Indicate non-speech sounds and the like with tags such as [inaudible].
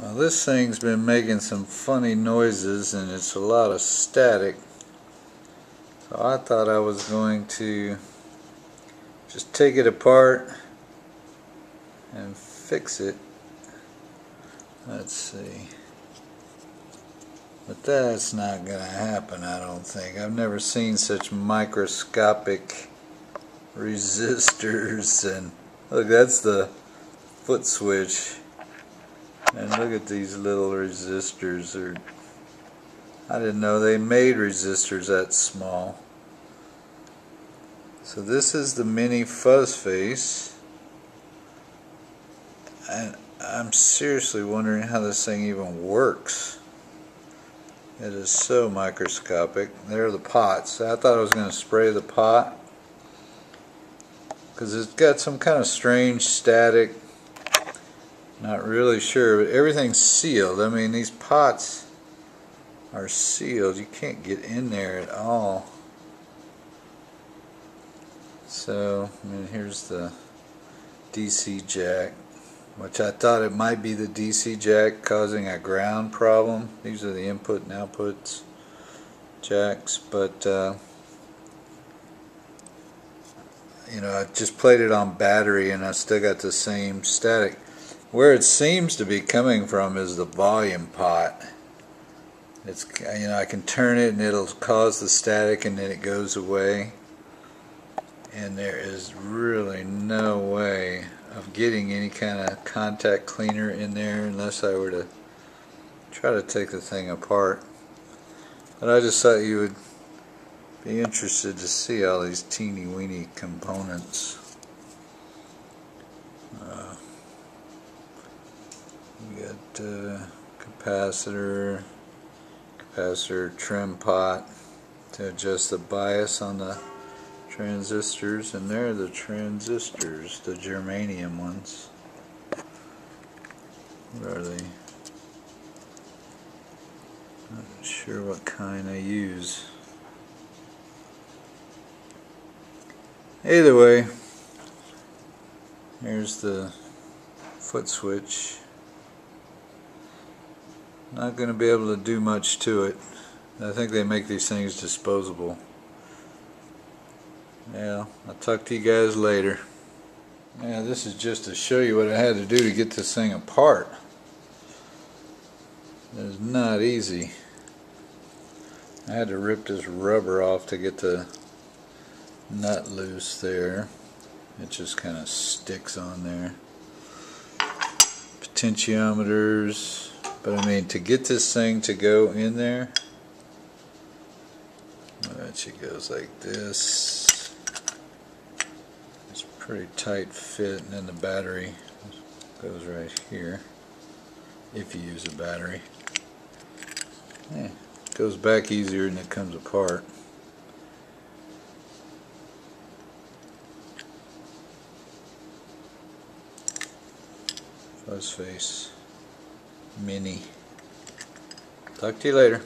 Well, this thing's been making some funny noises and it's a lot of static. So I thought I was going to just take it apart and fix it. Let's see. But that's not going to happen, I don't think. I've never seen such microscopic [laughs] resistors and look, that's the foot switch and look at these little resistors. Or I didn't know they made resistors that small. So this is the mini fuzz face. And I'm seriously wondering how this thing even works. It is so microscopic. There are the pots. I thought I was going to spray the pot because it's got some kind of strange static not really sure, but everything's sealed. I mean, these pots are sealed. You can't get in there at all. So, I mean, here's the DC jack, which I thought it might be the DC jack causing a ground problem. These are the input and outputs jacks, but uh, you know, I just played it on battery and I still got the same static. Where it seems to be coming from is the volume pot. It's you know I can turn it and it'll cause the static and then it goes away. And there is really no way of getting any kind of contact cleaner in there unless I were to try to take the thing apart. But I just thought you would be interested to see all these teeny weeny components. We got uh, capacitor, capacitor trim pot to adjust the bias on the transistors, and there are the transistors, the germanium ones. What are they? Not sure what kind I use. Either way, here's the foot switch not going to be able to do much to it. I think they make these things disposable. Yeah, I'll talk to you guys later. Yeah, this is just to show you what I had to do to get this thing apart. It's not easy. I had to rip this rubber off to get the nut loose there. It just kind of sticks on there. Potentiometers. But I mean, to get this thing to go in there, that she goes like this. It's a pretty tight fit, and then the battery goes right here. If you use a battery, yeah, goes back easier than it comes apart. Fuzz face. Mini. Talk to you later.